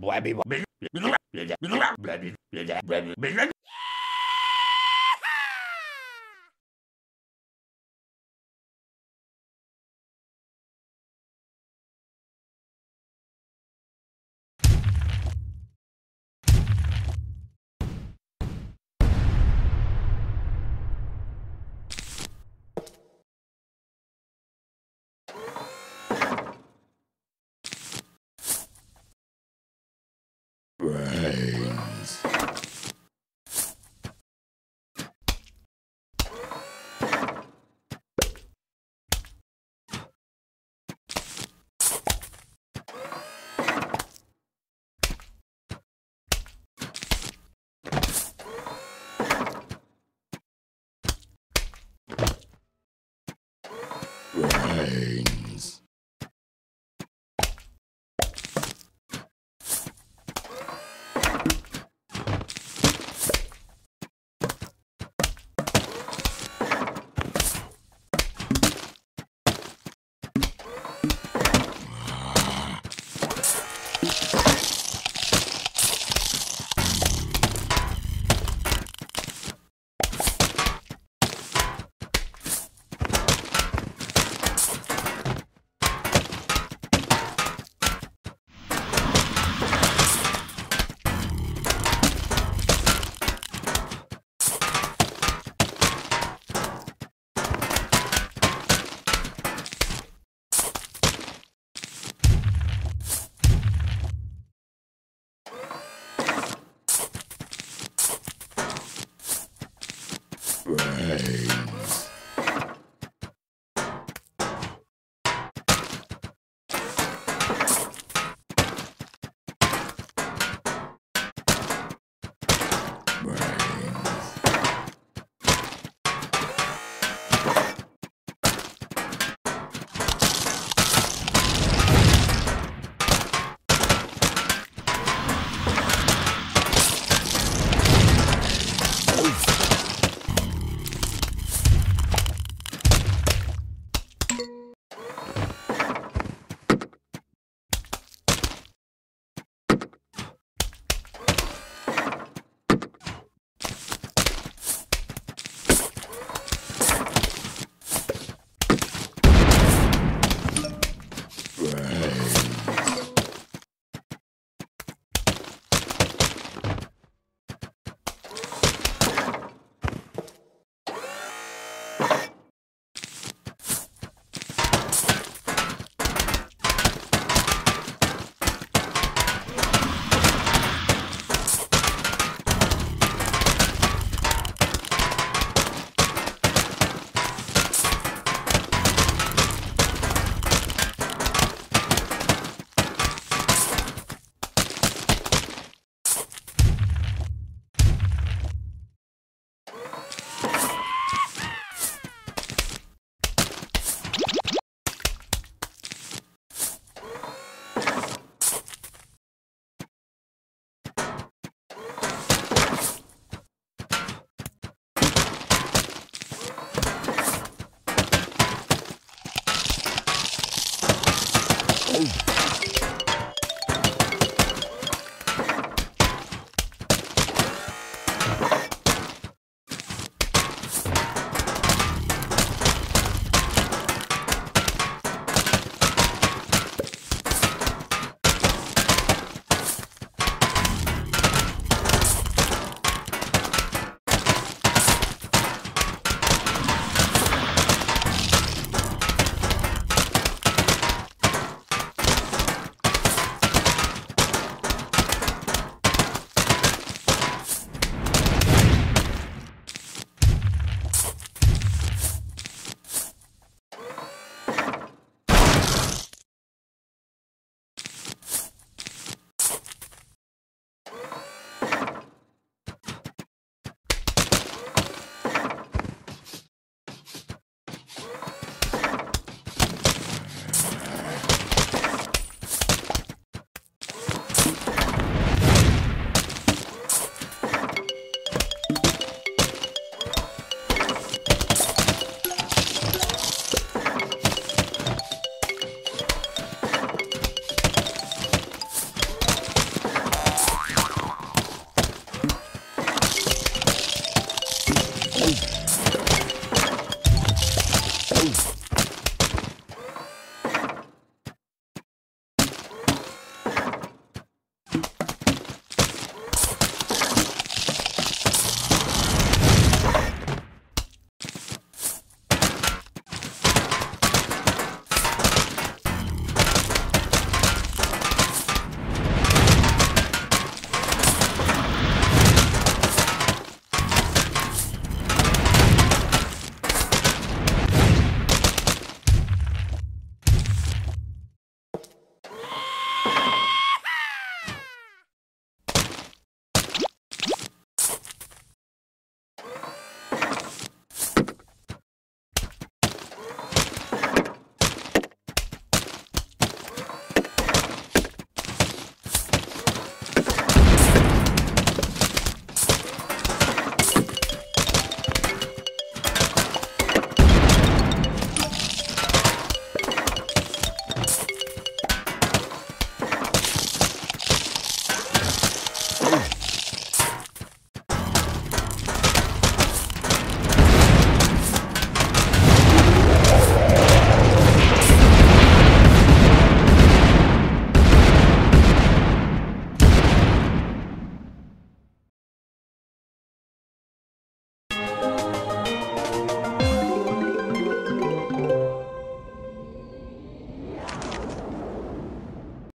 bị brains. Brains.